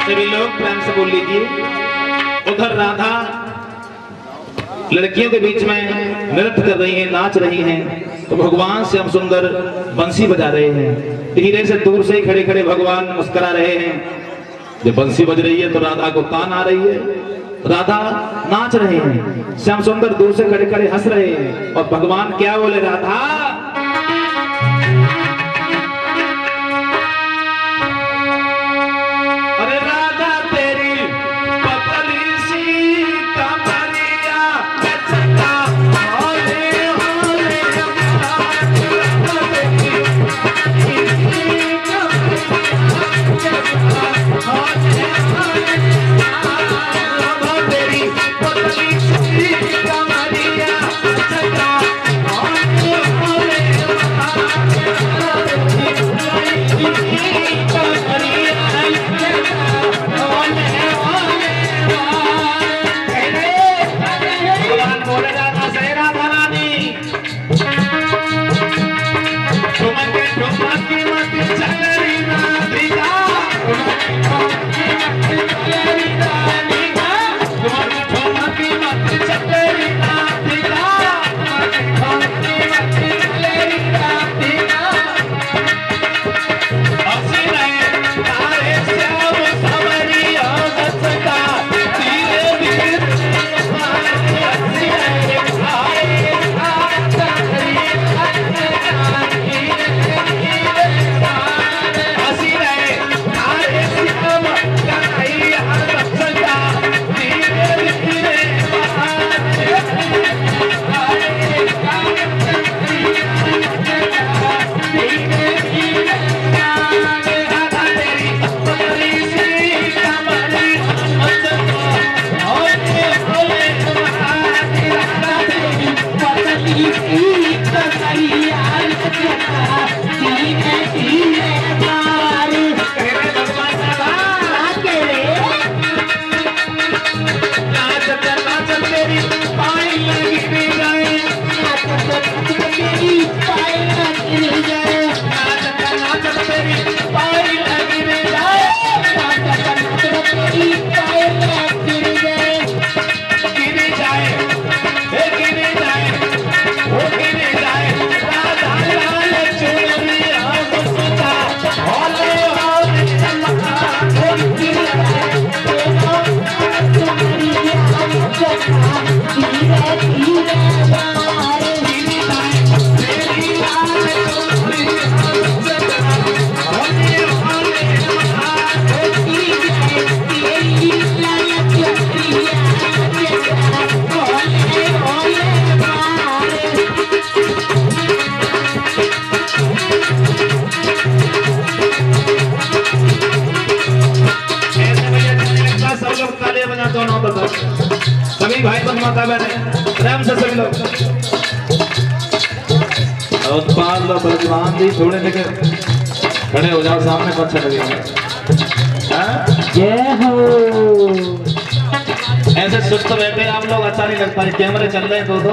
सभी लोग प्रेम से बोल लीजिए। उधर राधा, लड़कियों के बीच में नृत्य कर रही हैं, नाच रही हैं। तो भगवान श्याम सुंदर बंसी बजा रहे हैं। धीरे से दूर से ही खड़े खड़े भगवान मुस्करा रहे हैं। जब बंसी बज रही है तो राधा को तान आ रही है। राधा नाच रहे हैं। श्याम सुंदर दूर से खड़े खड़े हंस रहे हैं। और भगवान क्या बोले, राधा? लोग तालियाँ बजा दोनों सभी भाई बंधु माता बहने प्रेम से सभी लोग। उत्पाद लो बलवान जी थोड़े लेकर खड़े हो जाओ सामने को अच्छा लगेगा। हाँ? जय हो। ऐसे सुस्त बैठे आप लोग अच्छा नहीं लगता। है कैमरे चल रहे हैं दो दो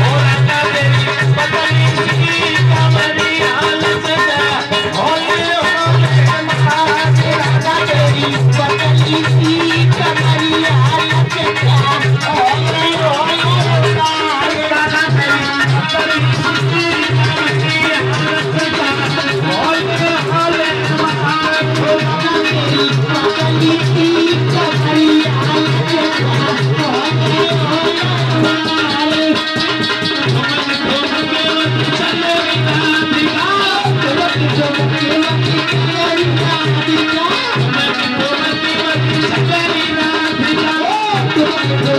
Hola. I'm